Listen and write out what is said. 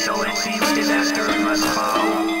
So it seems disaster must follow.